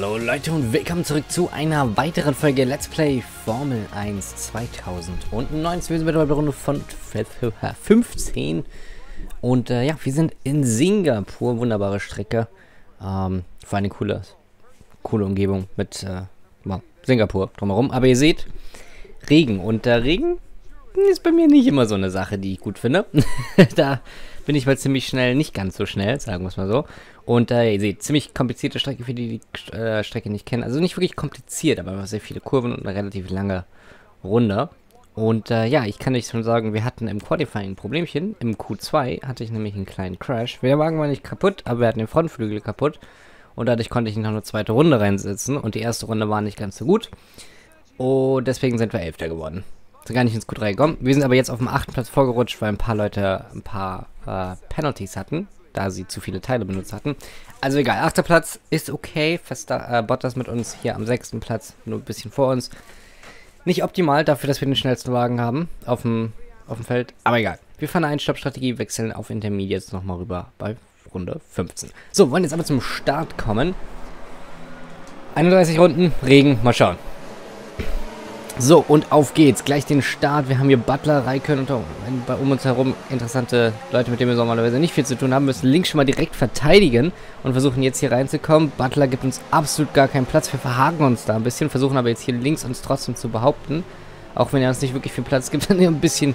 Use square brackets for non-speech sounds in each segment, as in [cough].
Hallo Leute und willkommen zurück zu einer weiteren Folge Let's Play Formel 1 2019. Wir sind bei der Runde von 15 und äh, ja, wir sind in Singapur, wunderbare Strecke. Ähm, vor allem coole, coole Umgebung mit äh, Singapur drumherum. Aber ihr seht, Regen und der Regen ist bei mir nicht immer so eine Sache, die ich gut finde. [laughs] da bin ich mal ziemlich schnell, nicht ganz so schnell, sagen wir es mal so. Und äh, ihr seht, ziemlich komplizierte Strecke, für die die äh, Strecke nicht kennen. Also nicht wirklich kompliziert, aber sehr viele Kurven und eine relativ lange Runde. Und äh, ja, ich kann euch schon sagen, wir hatten im Qualifying ein Problemchen. Im Q2 hatte ich nämlich einen kleinen Crash. Der Wagen war nicht kaputt, aber wir hatten den Frontflügel kaputt. Und dadurch konnte ich noch eine zweite Runde reinsetzen. Und die erste Runde war nicht ganz so gut. Und deswegen sind wir Elfter geworden sind gar nicht ins Q3 gekommen. Wir sind aber jetzt auf dem achten Platz vorgerutscht, weil ein paar Leute ein paar äh, Penalties hatten, da sie zu viele Teile benutzt hatten. Also egal, achter Platz ist okay. Fester, äh, Bottas mit uns hier am sechsten Platz, nur ein bisschen vor uns. Nicht optimal dafür, dass wir den schnellsten Wagen haben auf dem, auf dem Feld, aber egal. Wir fahren eine Stoppstrategie, wechseln auf Intermediates nochmal rüber bei Runde 15. So, wollen jetzt aber zum Start kommen. 31 Runden, Regen, mal schauen. So, und auf geht's. Gleich den Start. Wir haben hier Butler, Raikön und bei um uns herum interessante Leute, mit denen wir normalerweise nicht viel zu tun haben. Wir müssen links schon mal direkt verteidigen und versuchen jetzt hier reinzukommen. Butler gibt uns absolut gar keinen Platz. Wir verhaken uns da ein bisschen, versuchen aber jetzt hier links uns trotzdem zu behaupten. Auch wenn er uns nicht wirklich viel Platz gibt, [laughs] dann hier ein bisschen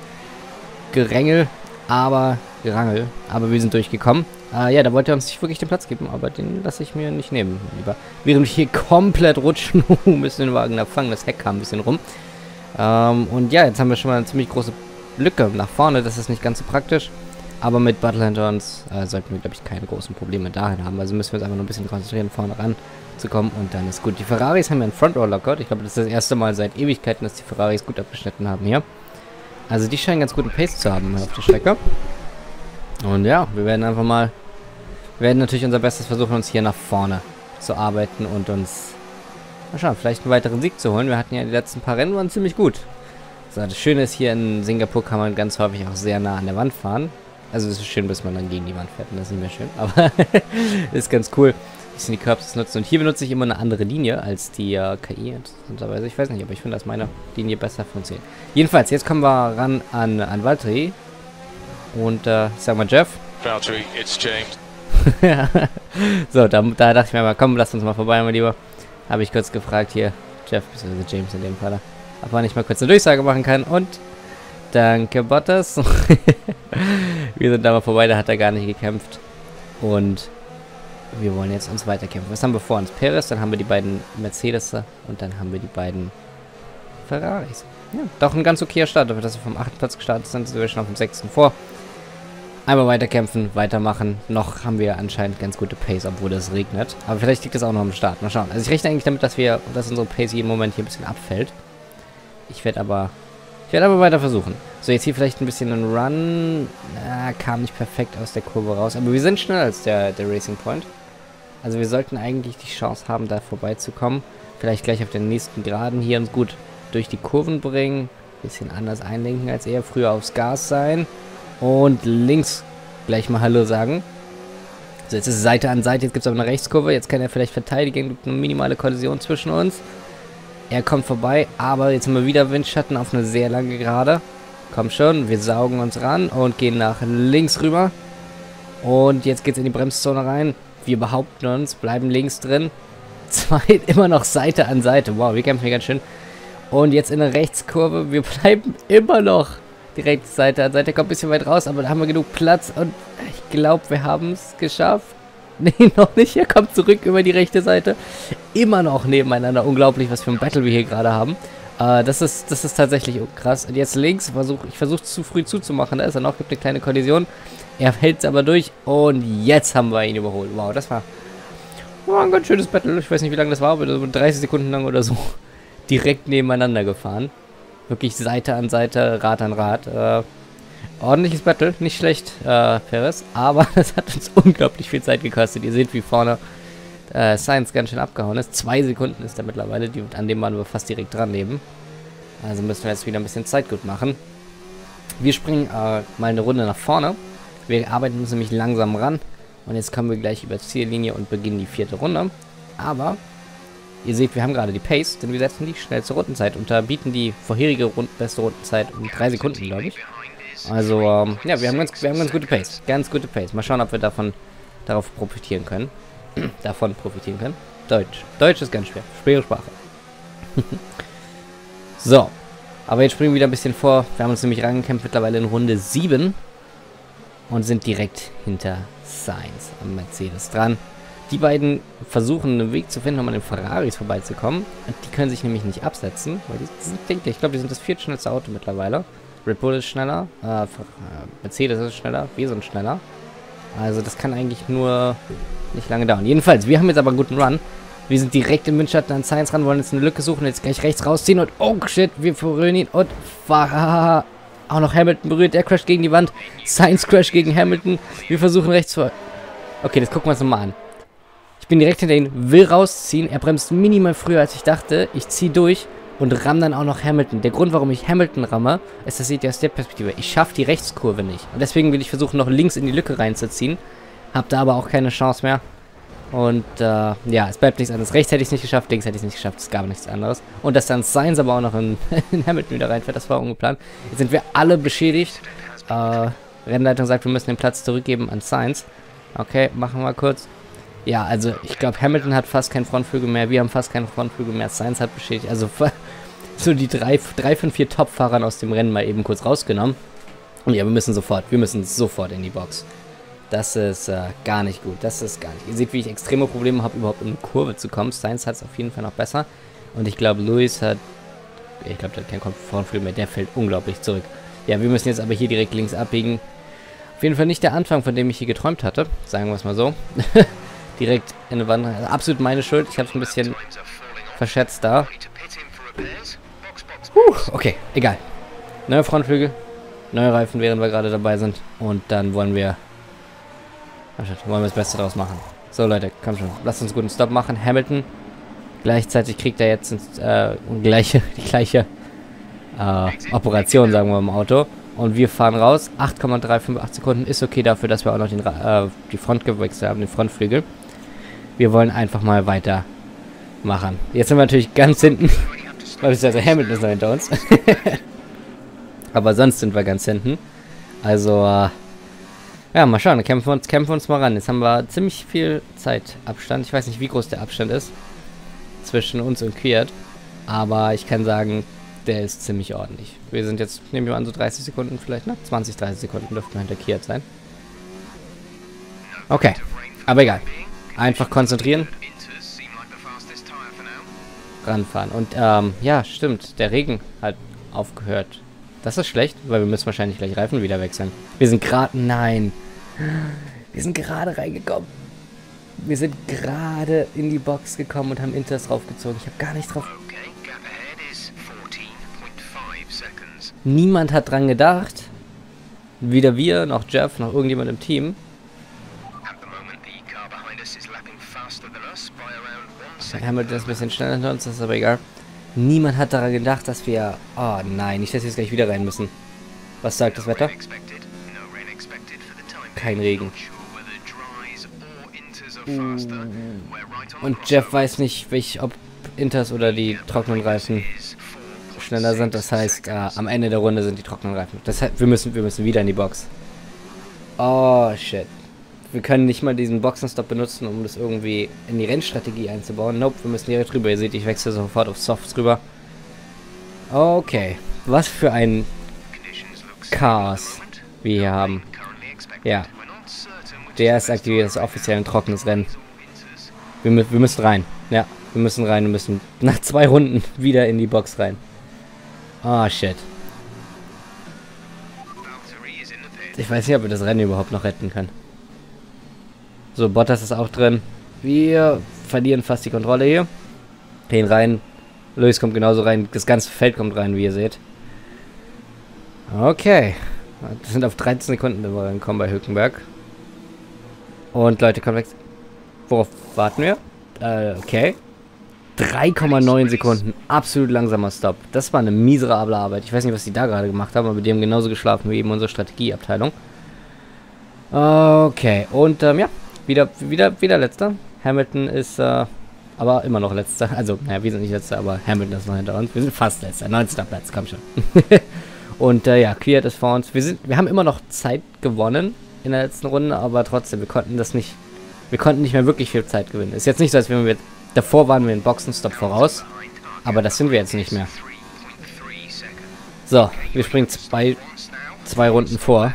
Gerängel, aber Gerangel. Aber wir sind durchgekommen. Äh, ja, da wollte er uns nicht wirklich den Platz geben, aber den lasse ich mir nicht nehmen, lieber. Während wir hier komplett rutschen, [laughs] müssen den Wagen da fangen. Das Heck kam ein bisschen rum. Ähm, und ja, jetzt haben wir schon mal eine ziemlich große Lücke nach vorne. Das ist nicht ganz so praktisch. Aber mit Battle uns äh, sollten wir, glaube ich, keine großen Probleme dahin haben. Also müssen wir uns einfach nur ein bisschen konzentrieren, vorne ran zu kommen und dann ist gut. Die Ferraris haben ja einen Front Row Lockout. Ich glaube, das ist das erste Mal seit Ewigkeiten, dass die Ferraris gut abgeschnitten haben hier. Also die scheinen ganz guten Pace zu haben auf der Strecke. Und ja, wir werden einfach mal, wir werden natürlich unser Bestes versuchen, uns hier nach vorne zu arbeiten und uns, mal schauen, vielleicht einen weiteren Sieg zu holen. Wir hatten ja die letzten paar Rennen, waren ziemlich gut. So, das Schöne ist, hier in Singapur kann man ganz häufig auch sehr nah an der Wand fahren. Also es ist schön, bis man dann gegen die Wand fährt und das ist nicht mehr schön. [laughs] Aber ist ganz cool, bisschen die Curbs nutzen. Und hier benutze ich immer eine andere Linie als die äh, KI. Interessanterweise, ich weiß nicht, aber ich finde, dass meine Linie besser funktioniert. Jedenfalls, jetzt kommen wir ran an, an Valtteri. Und äh, ich sag mal Jeff. Valtteri, it's James. [laughs] so, da, da, dachte ich mir mal, komm, lass uns mal vorbei, mein Lieber. Habe ich kurz gefragt hier, Jeff, bzw. James in dem Fall, ob man nicht mal kurz eine Durchsage machen kann. Und danke, Bottas. [laughs] wir sind da mal vorbei, da hat er gar nicht gekämpft. Und wir wollen jetzt uns weiterkämpfen. Was haben wir vor uns? Perez, dann haben wir die beiden Mercedes und dann haben wir die beiden Ferraris. Ja, doch ein ganz okayer Start, dafür, dass wir vom 8. Platz gestartet sind, sind wir schon auf dem 6. vor. Einmal weiterkämpfen, weitermachen. Noch haben wir anscheinend ganz gute Pace, obwohl es regnet. Aber vielleicht liegt das auch noch am Start. Mal schauen. Also ich rechne eigentlich damit, dass wir, dass unsere Pace jeden Moment hier ein bisschen abfällt. Ich werde aber, ich werde aber weiter versuchen. So, jetzt hier vielleicht ein bisschen ein Run. Na, kam nicht perfekt aus der Kurve raus. Aber wir sind schneller als der, der Racing Point. Also wir sollten eigentlich die Chance haben, da vorbeizukommen. Vielleicht gleich auf den nächsten Geraden hier uns gut durch die Kurven bringen. Bisschen anders einlenken als eher. Früher aufs Gas sein. Und links gleich mal Hallo sagen. So, jetzt ist es Seite an Seite. Jetzt gibt es aber eine Rechtskurve. Jetzt kann er vielleicht verteidigen. Gibt eine minimale Kollision zwischen uns. Er kommt vorbei. Aber jetzt haben wir wieder Windschatten auf eine sehr lange Gerade. Komm schon. Wir saugen uns ran und gehen nach links rüber. Und jetzt geht es in die Bremszone rein. Wir behaupten uns, bleiben links drin. [laughs] Zwei immer noch Seite an Seite. Wow, wir kämpfen hier ganz schön. Und jetzt in der Rechtskurve. Wir bleiben immer noch die rechte Seite an Seite. Kommt ein bisschen weit raus, aber da haben wir genug Platz. Und ich glaube, wir haben es geschafft. [laughs] Nee, noch nicht. Er kommt zurück über die rechte Seite. Immer noch nebeneinander. Unglaublich, was für ein Battle wir hier gerade haben. Äh, das, ist, das ist tatsächlich krass. Und jetzt links. Versuch, ich versuche zu früh zuzumachen. Da ist er noch. Gibt eine kleine Kollision. Er hält es aber durch. Und jetzt haben wir ihn überholt. Wow, das war, war ein ganz schönes Battle. Ich weiß nicht, wie lange das war, aber 30 Sekunden lang oder so [laughs] direkt nebeneinander gefahren. Wirklich Seite an Seite, Rad an Rad. Äh, ordentliches Battle, nicht schlecht, äh, Perez. Aber [laughs] das hat uns unglaublich viel Zeit gekostet. Ihr seht, wie vorne äh, Science ganz schön abgehauen ist. Zwei Sekunden ist er mittlerweile, die, an dem waren wir fast direkt dran neben. Also müssen wir jetzt wieder ein bisschen Zeit gut machen. Wir springen äh, mal eine Runde nach vorne. Wir arbeiten uns nämlich langsam ran. Und jetzt kommen wir gleich über Ziellinie und beginnen die vierte Runde. Aber ihr seht, wir haben gerade die Pace, denn wir setzen die schnellste Rundenzeit, unterbieten die vorherige Rund beste Rundenzeit um drei Sekunden, glaube ich. Also, ähm, ja, wir haben, ganz, wir haben ganz gute Pace. Ganz gute Pace. Mal schauen, ob wir davon darauf profitieren können. [clears throat] davon profitieren können. Deutsch. Deutsch ist ganz schwer. Schwere Sprache. [laughs] so. Aber jetzt springen wir wieder ein bisschen vor. Wir haben uns nämlich rangekämpft mittlerweile in Runde 7. Und sind direkt hinter Sainz am Mercedes dran. Die beiden versuchen einen Weg zu finden, um an den Ferraris vorbeizukommen. Die können sich nämlich nicht absetzen. Weil die sind, ich glaube, die sind das viertschnellste Auto mittlerweile. Red Bull ist schneller, äh, Mercedes ist schneller, wir sind schneller. Also das kann eigentlich nur nicht lange dauern. Jedenfalls, wir haben jetzt aber einen guten Run. Wir sind direkt im Windschatten an Science ran, wollen jetzt eine Lücke suchen, jetzt gleich rechts rausziehen und oh shit, wir berühren ihn und auch noch Hamilton berührt, der crasht gegen die Wand. Science crash gegen Hamilton. Wir versuchen rechts vor. Okay, das gucken wir uns nochmal an. Ich bin direkt hinter ihm, will rausziehen. Er bremst minimal früher als ich dachte. Ich ziehe durch und ramm dann auch noch Hamilton. Der Grund, warum ich Hamilton ramme, ist, das seht ihr aus der Perspektive. Ich schaffe die Rechtskurve nicht. Und deswegen will ich versuchen, noch links in die Lücke reinzuziehen. Hab da aber auch keine Chance mehr. Und äh, ja, es bleibt nichts anderes. Rechts hätte ich es nicht geschafft, links hätte ich es nicht geschafft. Es gab nichts anderes. Und dass dann Sainz aber auch noch in, [laughs] in Hamilton wieder reinfährt, das war ungeplant. Jetzt sind wir alle beschädigt. Äh, Rennleitung sagt, wir müssen den Platz zurückgeben an Sainz. Okay, machen wir kurz. Ja, also ich glaube, Hamilton hat fast keinen Frontflügel mehr. Wir haben fast keinen Frontflügel mehr. Sainz hat beschädigt. Also [laughs] so die drei, drei von vier Top-Fahrern aus dem Rennen mal eben kurz rausgenommen. Und ja, wir müssen sofort, wir müssen sofort in die Box. Das ist äh, gar nicht gut. Das ist gar nicht. Ihr seht, wie ich extreme Probleme habe, überhaupt in eine Kurve zu kommen. Sainz hat es auf jeden Fall noch besser. Und ich glaube, Luis hat... Ich glaube, der hat keinen Frontflügel mehr. Der fällt unglaublich zurück. Ja, wir müssen jetzt aber hier direkt links abbiegen. Auf jeden Fall nicht der Anfang, von dem ich hier geträumt hatte. Sagen wir es mal so. [laughs] direkt in eine Wand. Also absolut meine Schuld. Ich habe es ein bisschen verschätzt da. Puh, okay, egal. Neue Frontflügel, neue Reifen, während wir gerade dabei sind. Und dann wollen wir... Ach, wollen wir das Beste draus machen. So, Leute, komm schon. Lasst uns guten Stop machen. Hamilton. Gleichzeitig kriegt er jetzt äh, gleiche, [laughs] die gleiche äh, Operation, sagen wir, im Auto. Und wir fahren raus. 8,358 Sekunden ist okay dafür, dass wir auch noch den, äh, die Front gewechselt haben, den Frontflügel. Wir wollen einfach mal weiter machen. Jetzt sind wir natürlich ganz hinten. Also Hamilton ist noch hinter uns. [laughs] Aber sonst sind wir ganz hinten. Also, äh, ja, mal schauen. Kämpfen wir, uns, kämpfen wir uns mal ran. Jetzt haben wir ziemlich viel Zeitabstand. Ich weiß nicht, wie groß der Abstand ist zwischen uns und Quiert. Aber ich kann sagen, der ist ziemlich ordentlich. Wir sind jetzt, nehmen wir an, so 30 Sekunden vielleicht, ne? 20, 30 Sekunden dürften wir hinter Kiat sein. Okay, aber egal. Einfach konzentrieren. Ranfahren. Und, ähm, ja, stimmt. Der Regen hat aufgehört. Das ist schlecht, weil wir müssen wahrscheinlich gleich Reifen wieder wechseln. Wir sind gerade... Nein. Wir sind gerade reingekommen. Wir sind gerade in die Box gekommen und haben Inters draufgezogen. Ich habe gar nicht drauf... Niemand hat dran gedacht. Weder wir, noch Jeff, noch irgendjemand im Team. Hamilton ist ein bisschen schneller hinter uns, das ist aber egal. Niemand hat daran gedacht, dass wir... Oh nein, nicht, dass wir jetzt gleich wieder rein müssen. Was sagt das Wetter? Kein Regen. Und Jeff weiß nicht, welch, ob Inters oder die trockenen Reifen schneller sind. Das heißt, äh, am Ende der Runde sind die trockenen Reifen. Das heißt, wir müssen, wir müssen wieder in die Box. Oh, shit. Wir können nicht mal diesen Boxenstopp benutzen, um das irgendwie in die Rennstrategie einzubauen. Nope, wir müssen direkt rüber. Ihr seht, ich wechsle sofort auf Softs rüber. Okay. Was für ein Chaos wir hier haben. Ja. Der ist aktiviert, das ist offiziell ein trockenes Rennen. Wir, wir müssen rein. Ja, wir müssen rein. Wir müssen nach zwei Runden [laughs] wieder in die Box rein. Ah, oh, shit. Ich weiß nicht, ob wir das Rennen überhaupt noch retten können. So, Bottas ist auch drin. Wir verlieren fast die Kontrolle hier. Gehen rein. Lewis kommt genauso rein. Das ganze Feld kommt rein, wie ihr seht. Okay. Das sind auf 13 Sekunden, wenn wir rankommen bei Hülkenberg. Und Leute, konvex. Worauf warten wir? Äh, okay. 3,9 Sekunden. Absolut langsamer Stop. Das war eine miserable Arbeit. Ich weiß nicht, was die da gerade gemacht haben, aber die haben genauso geschlafen wie eben unsere Strategieabteilung. Okay, und ähm, ja, wieder, wieder, wieder letzter. Hamilton ist äh, aber immer noch letzter. Also, naja, wir sind nicht letzter, aber Hamilton ist noch hinter uns. Wir sind fast letzter. 19. Platz, komm schon. [laughs] Und äh, ja, Quiert ist vor uns. Wir, sind, wir haben immer noch Zeit gewonnen in der letzten Runde, aber trotzdem, wir konnten das nicht. Wir konnten nicht mehr wirklich viel Zeit gewinnen. Ist jetzt nicht so, als wenn wir. Davor waren wir in Boxenstopp voraus. Aber das sind wir jetzt nicht mehr. So, wir springen zwei, zwei Runden vor.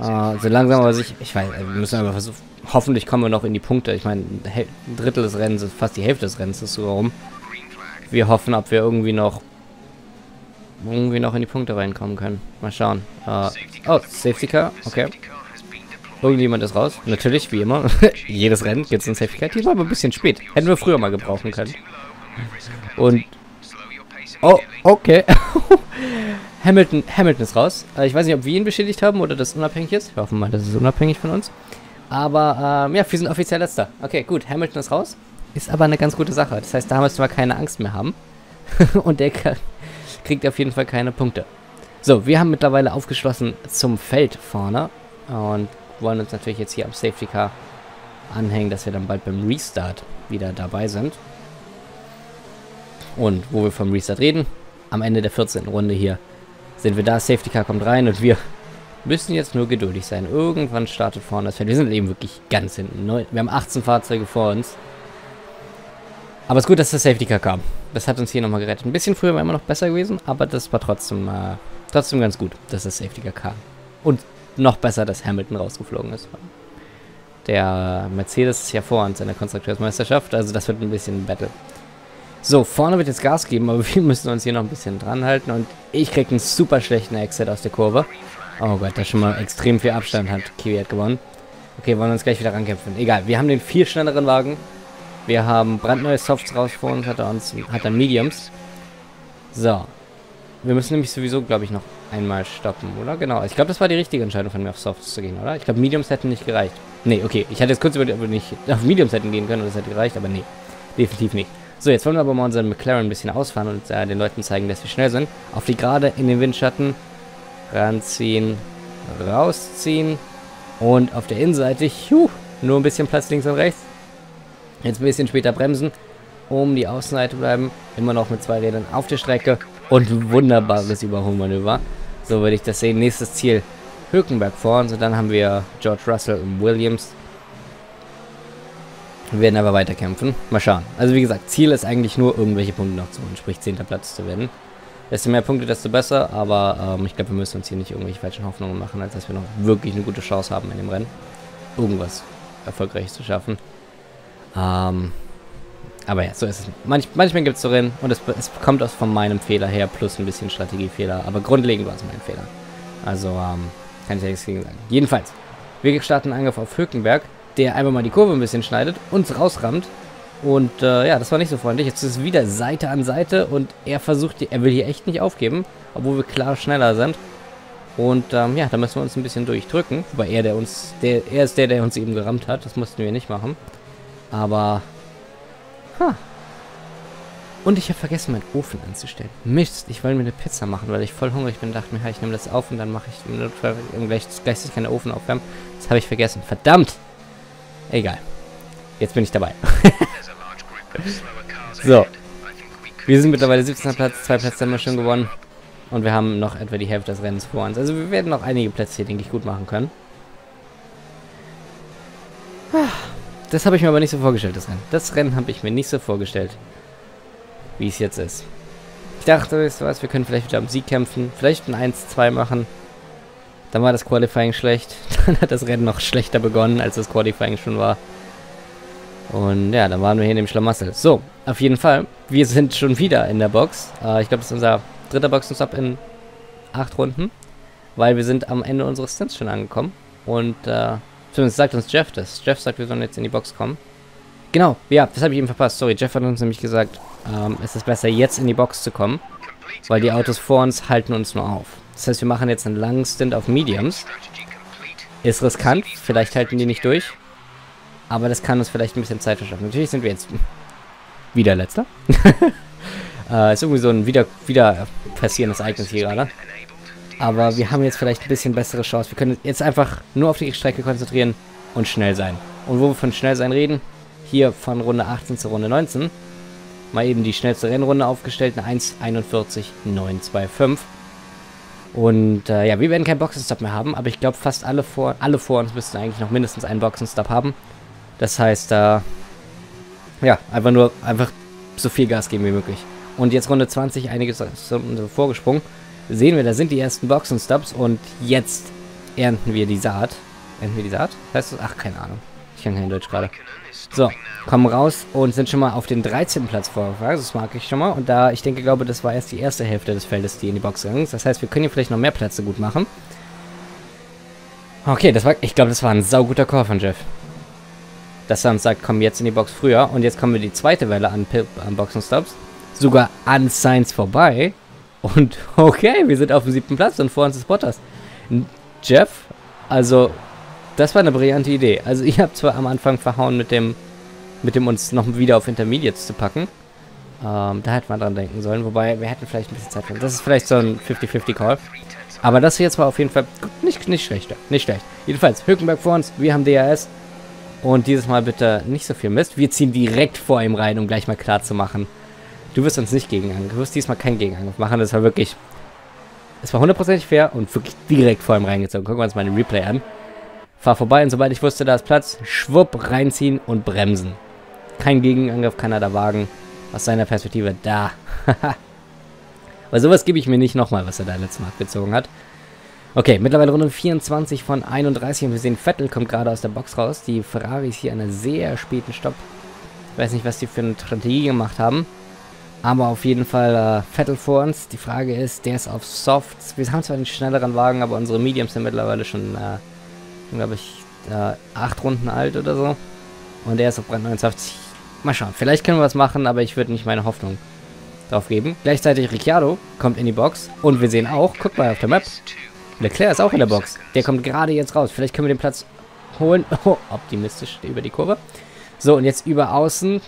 Uh, so langsam aber sich. Ich weiß, wir müssen aber versuchen. Hoffentlich kommen wir noch in die Punkte. Ich meine, ein Drittel des Rennens ist fast die Hälfte des Rennens ist sogar rum. Wir hoffen, ob wir irgendwie noch irgendwie noch in die Punkte reinkommen können. Mal schauen. Uh, oh, Safety Car. Okay. Irgendjemand ist raus. Natürlich, wie immer. [laughs] Jedes Rennen gibt es ein Safety Car. Die war aber ein bisschen spät. Hätten wir früher mal gebrauchen können. Und... Oh, okay. [laughs] Hamilton, Hamilton ist raus. Äh, ich weiß nicht, ob wir ihn beschädigt haben oder das unabhängig ist. Wir hoffen mal, das ist unabhängig von uns. Aber, ähm, ja, wir sind offiziell letzter. Okay, gut. Hamilton ist raus. Ist aber eine ganz gute Sache. Das heißt, da müssen wir keine Angst mehr haben. [laughs] Und der kriegt auf jeden Fall keine Punkte. So, wir haben mittlerweile aufgeschlossen zum Feld vorne. Und wollen uns natürlich jetzt hier am Safety Car anhängen, dass wir dann bald beim Restart wieder dabei sind. Und wo wir vom Restart reden, am Ende der 14. Runde hier sind wir da. Safety Car kommt rein und wir müssen jetzt nur geduldig sein. Irgendwann startet vorne das Feld. Wir sind eben wirklich ganz hinten. Wir haben 18 Fahrzeuge vor uns. Aber es ist gut, dass das Safety Car kam. Das hat uns hier nochmal gerettet. Ein bisschen früher war immer noch besser gewesen, aber das war trotzdem, äh, trotzdem ganz gut, dass das Safety Car kam. Und noch besser, dass Hamilton rausgeflogen ist. Der Mercedes ist ja vor uns in der Konstrukteursmeisterschaft, also das wird ein bisschen ein Battle. So, vorne wird jetzt Gas geben, aber [laughs] wir müssen uns hier noch ein bisschen dran halten und ich kriege einen super schlechten Exit aus der Kurve. Oh Gott, da schon mal extrem viel Abstand hat Kiwi gewonnen. Okay, wollen wir uns gleich wieder rankämpfen. Egal, wir haben den viel schnelleren Wagen. Wir haben brandneue Softs raus vor uns, hat er uns, hat er Mediums. So. Wir müssen nämlich sowieso, glaube ich, noch einmal stoppen, oder? Genau. Ich glaube, das war die richtige Entscheidung von mir, auf Softs zu gehen, oder? Ich glaube, Mediums hätten nicht gereicht. Nee, okay. Ich hatte jetzt kurz wir nicht auf Mediums hätten gehen können das hätte gereicht, aber nee. Definitiv nicht. So, jetzt wollen wir aber mal unseren McLaren ein bisschen ausfahren und äh, den Leuten zeigen, dass wir schnell sind. Auf die Gerade in den Windschatten. Ranziehen. Rausziehen. Und auf der Innenseite, juh, nur ein bisschen Platz links und rechts. Jetzt ein bisschen später bremsen. Um die Außenseite bleiben. Immer noch mit zwei Rädern auf der Strecke. Und wunderbares Überholmanöver. So würde ich das sehen. Nächstes Ziel Hökenberg vor uns. Und dann haben wir George Russell und Williams. Wir werden aber weiterkämpfen. Mal schauen. Also wie gesagt, Ziel ist eigentlich nur irgendwelche Punkte noch zu holen. Sprich 10. Platz zu werden. Desto mehr Punkte, desto besser. Aber ähm, ich glaube, wir müssen uns hier nicht irgendwelche falschen Hoffnungen machen, als dass wir noch wirklich eine gute Chance haben in dem Rennen. Irgendwas erfolgreich zu schaffen. Ähm, aber ja, so ist es. Manch, manchmal gibt es so Rennen und es, es kommt aus von meinem Fehler her, plus ein bisschen Strategiefehler. Aber grundlegend war es mein Fehler. Also, ähm, kann ich ja nichts gegen sagen. Jedenfalls, wir starten einen Angriff auf Hökenberg, der einfach mal die Kurve ein bisschen schneidet, uns rausrammt. Und äh, ja, das war nicht so freundlich. Jetzt ist es wieder Seite an Seite und er versucht, er will hier echt nicht aufgeben, obwohl wir klar schneller sind. Und ähm, ja, da müssen wir uns ein bisschen durchdrücken. Wobei er, der uns, der, er ist der, der uns eben gerammt hat. Das mussten wir nicht machen. Aber Ha. Und ich habe vergessen, meinen Ofen anzustellen. Mist, ich wollte mir eine Pizza machen, weil ich voll hungrig bin. Dachte mir, ich nehme das auf und dann mache ich gleich, gleich keine Ofen aufwärmen. Das habe ich vergessen. Verdammt! Egal. Jetzt bin ich dabei. [laughs] so. Wir sind mittlerweile 17. Platz. Zwei Plätze haben wir schon gewonnen. Und wir haben noch etwa die Hälfte des Rennens vor uns. Also wir werden noch einige Plätze hier, denke ich, gut machen können. Das habe ich mir aber nicht so vorgestellt, das Rennen. Das Rennen habe ich mir nicht so vorgestellt, wie es jetzt ist. Ich dachte, weißt du was, wir können vielleicht wieder um Sieg kämpfen, vielleicht ein 1-2 machen. Dann war das Qualifying schlecht. [laughs] Dann hat das Rennen noch schlechter begonnen, als das Qualifying schon war. Und ja, dann waren wir hier in dem Schlamassel. So, auf jeden Fall, wir sind schon wieder in der Box. Äh, ich glaube, das ist unser dritter Boxenstopp in acht Runden. Weil wir sind am Ende unseres Stints schon angekommen. Und äh, Zumindest sagt uns Jeff das. Jeff sagt, wir sollen jetzt in die Box kommen. Genau, ja, das habe ich eben verpasst. Sorry, Jeff hat uns nämlich gesagt, ähm, es ist besser, jetzt in die Box zu kommen. Weil die Autos vor uns halten uns nur auf. Das heißt, wir machen jetzt einen langen Stint auf Mediums. Ist riskant, vielleicht halten die nicht durch. Aber das kann uns vielleicht ein bisschen Zeit verschaffen. Natürlich sind wir jetzt wieder letzter. [laughs] äh, ist irgendwie so ein wieder, wieder passierendes Ereignis hier gerade. Aber wir haben jetzt vielleicht ein bisschen bessere Chance. Wir können jetzt einfach nur auf die Strecke konzentrieren und schnell sein. Und wo wir von schnell sein reden, hier von Runde 18 zur Runde 19. Mal eben die schnellste Rennrunde aufgestellt, eine 1,41,925. Und äh, ja, wir werden keinen Boxenstopp mehr haben, aber ich glaube fast alle vor, alle vor uns müssten eigentlich noch mindestens einen Boxenstopp haben. Das heißt, äh, ja, einfach nur, einfach so viel Gas geben wie möglich. Und jetzt Runde 20, einiges vorgesprungen. Sehen wir, da sind die ersten Boxenstops und jetzt ernten wir die Saat. Ernten wir die Saat? Heißt das? Ach, keine Ahnung. Ich kann kein Deutsch gerade. So, kommen raus und sind schon mal auf den 13. Platz vorgefahren. Das mag ich schon mal. Und da, ich denke, glaube, das war erst die erste Hälfte des Feldes, die in die Box gegangen ist. Das heißt, wir können hier vielleicht noch mehr Plätze gut machen. Okay, das war, ich glaube, das war ein sauguter Call von Jeff. Dass er uns sagt, komm jetzt in die Box früher. Und jetzt kommen wir die zweite Welle an, an Boxenstops. Sogar an Science vorbei. Und [laughs] okay, wir sind auf dem siebten Platz und vor uns ist Bottas. Jeff, also das war eine brillante Idee. Also ich habe zwar am Anfang verhauen mit dem, mit dem uns noch wieder auf Intermediates zu packen. Ähm, da hätte man dran denken sollen. Wobei, wir hätten vielleicht ein bisschen Zeit. Das ist vielleicht so ein 50-50-Call. Aber das hier jetzt war auf jeden Fall nicht, nicht schlechter. Nicht schlecht. Jedenfalls, Hülkenberg vor uns. Wir haben DRS. Und dieses Mal bitte nicht so viel Mist. Wir ziehen direkt vor ihm rein, um gleich mal klar zu machen. Du wirst uns nicht Gegenangriff. Du wirst diesmal keinen Gegenangriff machen. Das war wirklich... Es war hundertprozentig fair und wirklich direkt vor ihm reingezogen. Gucken wir uns mal den Replay an. Fahr vorbei und sobald ich wusste, da ist Platz, schwupp, reinziehen und bremsen. Kein Gegenangriff kann er da wagen. Aus seiner Perspektive, da. [laughs] Aber sowas gebe ich mir nicht nochmal, was er da letztes Mal abgezogen hat. Okay, mittlerweile Runde 24 von 31 und wir sehen, Vettel kommt gerade aus der Box raus. Die Ferrari ist hier einen sehr späten Stopp. Ich weiß nicht, was die für eine Strategie gemacht haben. Aber auf jeden Fall äh, Vettel vor uns. Die Frage ist, der ist auf Softs. Wir haben zwar einen schnelleren Wagen, aber unsere Mediums sind mittlerweile schon äh, glaube ich, äh, acht Runden alt oder so. Und er ist auf Brand 29. Mal schauen, vielleicht können wir was machen, aber ich würde nicht meine Hoffnung drauf geben. Gleichzeitig Ricciardo kommt in die Box und wir sehen auch, guck mal auf der Map, Leclerc ist auch in der Box. Der kommt gerade jetzt raus. Vielleicht können wir den Platz holen. [laughs] Oh, optimistisch über die Kurve. So, und jetzt über außen.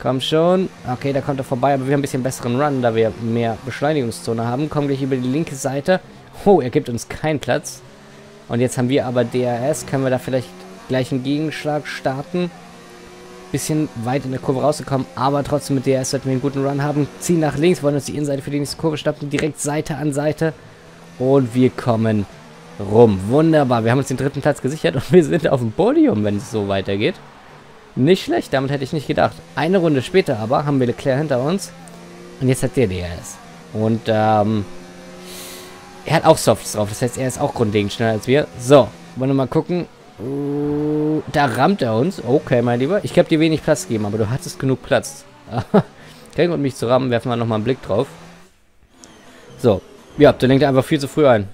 Komm schon. Okay, da kommt er vorbei, aber wir haben ein bisschen besseren Run, da wir mehr Beschleunigungszone haben. Kommen gleich über die linke Seite. Oh, er gibt uns keinen Platz. Und jetzt haben wir aber DRS. Können wir da vielleicht gleich einen Gegenschlag starten? Bisschen weit in der Kurve rausgekommen, aber trotzdem mit DRS sollten wir einen guten Run haben. Ziehen nach links, wollen uns die Innenseite für die nächste Kurve starten. Direkt Seite an Seite. Und wir kommen rum. Wunderbar. Wir haben uns den dritten Platz gesichert und [laughs] wir sind auf dem Podium, wenn es so weitergeht. Nicht schlecht, damit hätte ich nicht gedacht. Eine Runde später aber haben wir Leclerc hinter uns. Und jetzt hat der DRS. Und ähm, er hat auch Softs drauf, das heißt, er ist auch grundlegend schneller als wir. So, wollen wir mal gucken. Uh, da rammt er uns. Okay, mein Lieber. Ich habe dir wenig Platz gegeben, aber du hattest genug Platz. [laughs] Kein Grund, mich zu rammen. Werfen wir nochmal einen Blick drauf. So. Ja, der lenkt einfach viel zu früh ein.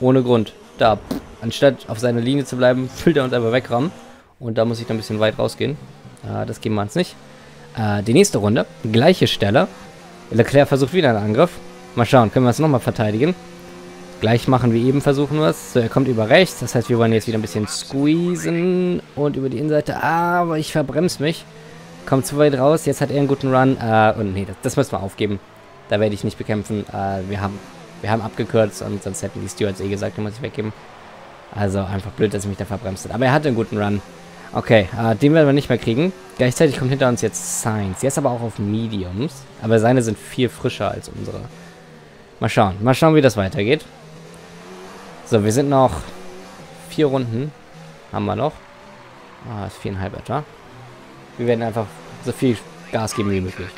Ohne Grund. Da. Anstatt auf seiner Linie zu bleiben, füllt er uns einfach wegrammen. Und da muss ich dann ein bisschen weit rausgehen. Äh, das geben wir uns nicht. Äh, die nächste Runde. Gleiche Stelle. Leclerc versucht wieder einen Angriff. Mal schauen, können wir es nochmal verteidigen. Gleich machen wir eben, versuchen wir es. So, er kommt über rechts. Das heißt, wir wollen jetzt wieder ein bisschen squeezen. Und über die Innenseite. Aber ich verbremse mich. Kommt zu weit raus. Jetzt hat er einen guten Run. Äh, und nee, das, das müssen wir aufgeben. Da werde ich nicht bekämpfen. Äh, wir haben wir haben abgekürzt und sonst hätten die Stewards eh gesagt, den muss ich weggeben. Also einfach blöd, dass ich mich da verbremst hat. Aber er hatte einen guten Run. Okay, äh, den werden wir nicht mehr kriegen. Gleichzeitig kommt hinter uns jetzt Science. Jetzt aber auch auf Mediums. Aber seine sind viel frischer als unsere. Mal schauen. Mal schauen, wie das weitergeht. So, wir sind noch vier Runden. Haben wir noch. Ah, ist viereinhalb etwa. Wir werden einfach so viel Gas geben wie möglich.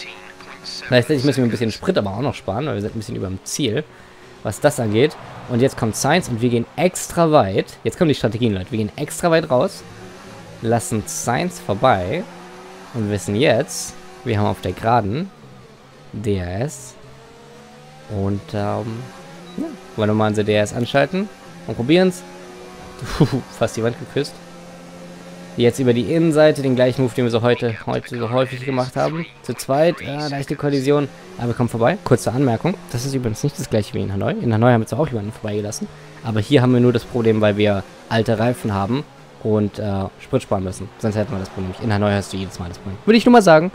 Gleichzeitig müssen wir ein bisschen Sprit aber auch noch sparen, weil wir sind ein bisschen über dem Ziel, was das angeht. Und jetzt kommt Science und wir gehen extra weit. Jetzt kommen die Strategien, Leute. Wir gehen extra weit raus, lassen Science vorbei und wissen jetzt, wir haben auf der Geraden DRS und ähm, ja, wollen wir mal unser DRS anschalten. Und probieren es. Fast die Wand geküsst. Jetzt über die Innenseite, den gleichen Move, den wir so heute, heute so häufig gemacht haben. Zu zweit, ja, leichte Kollision. Aber wir kommen vorbei. Kurze Anmerkung. Das ist übrigens nicht das gleiche wie in Hanoi. In Hanoi haben wir zwar auch jemanden vorbeigelassen. Aber hier haben wir nur das Problem, weil wir alte Reifen haben und äh, Sprit sparen müssen. Sonst hätten wir das Problem nicht. In Hanoi hast du jedes Mal das Problem. Würde ich nur mal sagen.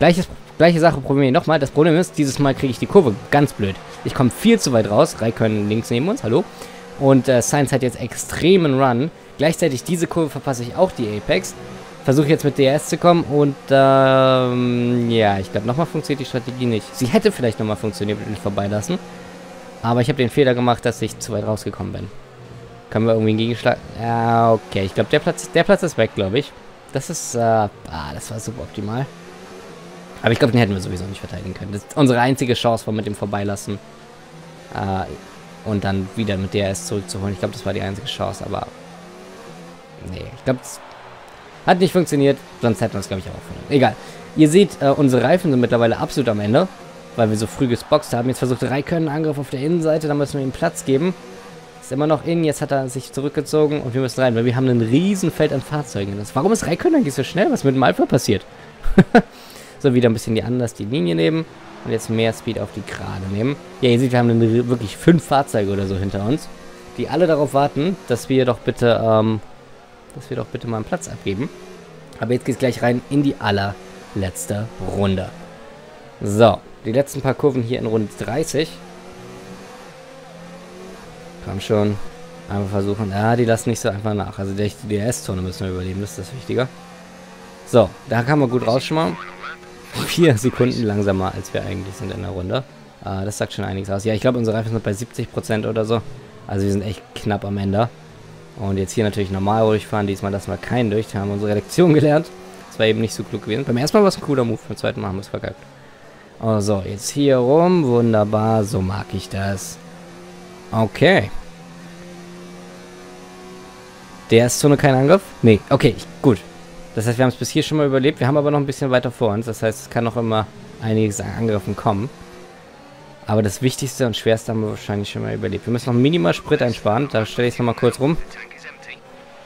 Gleiches, gleiche Sache probieren wir nochmal. Das Problem ist, dieses Mal kriege ich die Kurve ganz blöd. Ich komme viel zu weit raus. Raikön links neben uns. Hallo. Und äh, Science hat jetzt extremen Run. Gleichzeitig diese Kurve verpasse ich auch die Apex. versuche jetzt mit DRS zu kommen und ähm, ja, ich glaube, nochmal funktioniert die Strategie nicht. Sie hätte vielleicht nochmal funktioniert, wenn ich vorbeilassen. Aber ich habe den Fehler gemacht, dass ich zu weit rausgekommen bin. Können wir irgendwie einen Gegenschlag... Ja, okay. Ich glaube, der Platz, der Platz ist weg, glaube ich. Das ist... Äh, ah, das war super optimal. Aber ich glaube, den hätten wir sowieso nicht verteidigen können. Das ist unsere einzige Chance war mit dem Vorbeilassen. Äh, und dann wieder mit DRS zurückzuholen. Ich glaube, das war die einzige Chance, aber... Nee, ich glaube, es hat nicht funktioniert. Sonst hätten wir es, glaube ich, auch verloren. Egal. Ihr seht, äh, unsere Reifen sind mittlerweile absolut am Ende. Weil wir so früh gespockt haben. Jetzt versucht Raikön einen Angriff auf der Innenseite. Da müssen wir ihm Platz geben. Ist immer noch in. Jetzt hat er sich zurückgezogen. Und wir müssen rein. Weil wir haben ein riesen Feld an Fahrzeugen. Warum ist Raikön eigentlich so schnell? Was mit dem Alpha passiert? [laughs] so, wieder ein bisschen die anders die Linie nehmen. Und jetzt mehr Speed auf die Gerade nehmen. Ja, ihr seht, wir haben eine, wirklich fünf Fahrzeuge oder so hinter uns. Die alle darauf warten, dass wir doch bitte, ähm, dass wir doch bitte mal einen Platz abgeben. Aber jetzt geht es gleich rein in die allerletzte Runde. So, die letzten paar Kurven hier in Runde 30. Komm schon. Einfach versuchen. Ja, die lassen nicht so einfach nach. Also die DS-Zone müssen wir überleben, das ist das Wichtige. So, da kann man gut rausschimmen. Vier Sekunden langsamer, als wir eigentlich sind in der Runde. Äh, das sagt schon einiges aus. Ja, ich glaube, unsere Reifen sind bei 70% oder so. Also wir sind echt knapp am Ende. Und jetzt hier natürlich normal durchfahren. Diesmal lassen wir keinen durch. Da haben unsere Lektion gelernt. Das war eben nicht so klug gewesen. Beim ersten Mal war es ein cooler Move. Beim zweiten Mal haben wir es vergeigt. Oh, so, jetzt hier rum. Wunderbar. So mag ich das. Okay. Der ist Zone kein Angriff? Nee, okay, gut. Das heißt, wir haben es bis hier schon mal überlebt. Wir haben aber noch ein bisschen weiter vor uns. Das heißt, es kann noch immer einiges an Angriffen kommen. Aber das Wichtigste und Schwerste haben wir wahrscheinlich schon mal überlebt. Wir müssen noch minimal Sprit einsparen. Da stelle ich es nochmal kurz rum.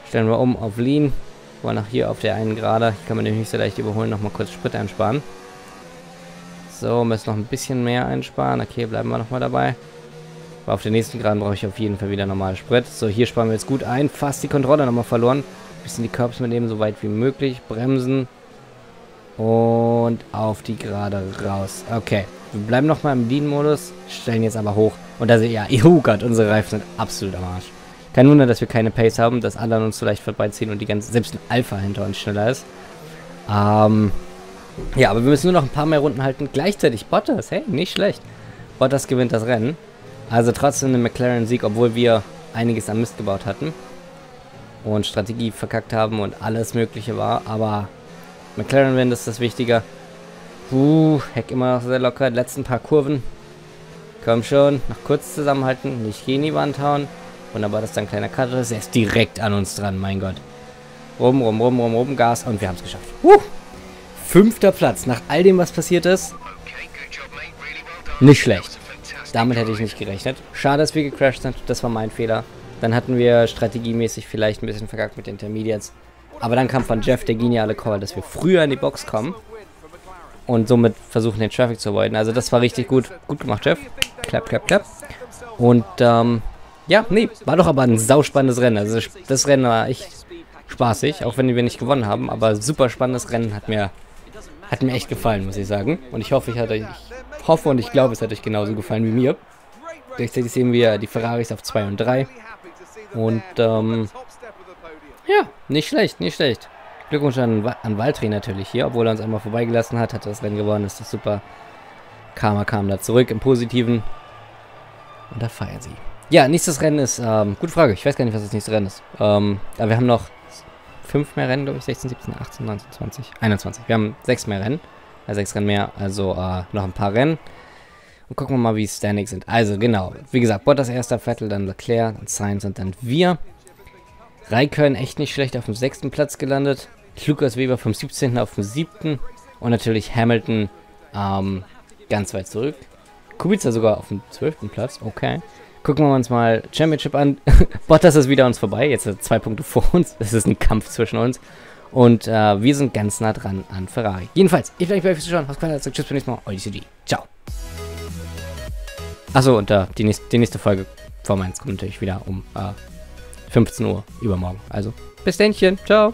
Stellen wir um auf Lean. Wollen nach hier auf der einen Gerade. Ich kann man nämlich nicht so leicht überholen. Nochmal kurz Sprit einsparen. So, müssen noch ein bisschen mehr einsparen. Okay, bleiben wir nochmal dabei. Aber auf den nächsten Graden brauche ich auf jeden Fall wieder normal Sprit. So, hier sparen wir jetzt gut ein. Fast die Kontrolle nochmal verloren. Bisschen die Curbs mitnehmen, so weit wie möglich. Bremsen. Und auf die Gerade raus. Okay. Wir bleiben nochmal im Lean-Modus. Stellen jetzt aber hoch. Und da ihr, ja, [laughs] oh Gott, unsere Reifen sind absolut am Arsch. Kein Wunder, dass wir keine Pace haben, dass alle an uns so leicht vorbeiziehen und die ganze, selbst ein Alpha hinter uns schneller ist. Ähm, ja, aber wir müssen nur noch ein paar mehr Runden halten. Gleichzeitig Bottas, hey, nicht schlecht. Bottas gewinnt das Rennen. Also trotzdem ein McLaren-Sieg, obwohl wir einiges an Mist gebaut hatten. Und Strategie verkackt haben und alles mögliche war. Aber McLaren win ist das Wichtige. Uh, Heck immer noch sehr locker. Letzten paar Kurven. Komm schon, noch kurz zusammenhalten. Nicht gegen die Wand hauen. Wunderbar, dass da ein kleiner Cut ist. Er ist direkt an uns dran, mein Gott. Rum, rum, rum, rum, rum, Gas. Und wir haben es geschafft. Uh! Fünfter Platz nach all dem, was passiert ist. Nicht schlecht. Damit hätte ich nicht gerechnet. Schade, dass wir gecrashed sind. Das war mein Fehler. Dann hatten wir strategiemäßig vielleicht ein bisschen verkackt mit Intermediates. Aber dann kam von Jeff der geniale Call, dass wir früher in die Box kommen. Und somit versuchen, den Traffic zu avoiden. Also das war richtig gut. Gut gemacht, Jeff. Klapp, klapp, klapp. Und, ähm, ja, nee, war doch aber ein sauspannendes Rennen. Also das Rennen war echt spaßig, auch wenn wir nicht gewonnen haben. Aber super spannendes Rennen hat mir hat mir echt gefallen, muss ich sagen. Und ich hoffe, ich, hatte, ich hoffe und ich glaube, es hat euch genauso gefallen wie mir. Gleichzeitig sehen wir die Ferraris auf 2 und 3. Und, ähm, ja, nicht schlecht, nicht schlecht. Glückwunsch an, an Valtteri natürlich hier, obwohl er uns einmal vorbeigelassen hat, hat er das Rennen gewonnen, ist das super. Karma kam da zurück im Positiven. Und da feiern sie. Ja, nächstes Rennen ist, ähm, gute Frage, ich weiß gar nicht, was das nächste Rennen ist. Ähm, aber wir haben noch fünf mehr Rennen, glaube ich. 16, 17, 18, 19, 20, 21. Wir haben sechs mehr Rennen. Also sechs Rennen mehr. Also äh, noch ein paar Rennen. Und gucken wir mal, wie Standings sind. Also genau. Wie gesagt, Bottas erster, Vettel, dann Leclerc, dann Sainz und dann wir. Raikön echt nicht schlecht auf dem sechsten Platz gelandet. Lukas Weber vom 17. auf dem siebten. Und natürlich Hamilton ähm, ganz weit zurück. Kubica sogar auf dem zwölften Platz. Okay. Gucken wir uns mal Championship an. [laughs] Bottas ist wieder uns vorbei. Jetzt hat zwei Punkte vor uns. Es ist ein Kampf zwischen uns. Und äh, wir sind ganz nah dran an Ferrari. Jedenfalls, ich euch bei euch zuschauen. Kann ich Tschüss, bis zum nächsten Mal. ODCD. Ciao. Achso, und äh, die, nächste, die nächste Folge Formel 1 kommt natürlich wieder um äh, 15 Uhr übermorgen. Also, bis dennchen. Ciao.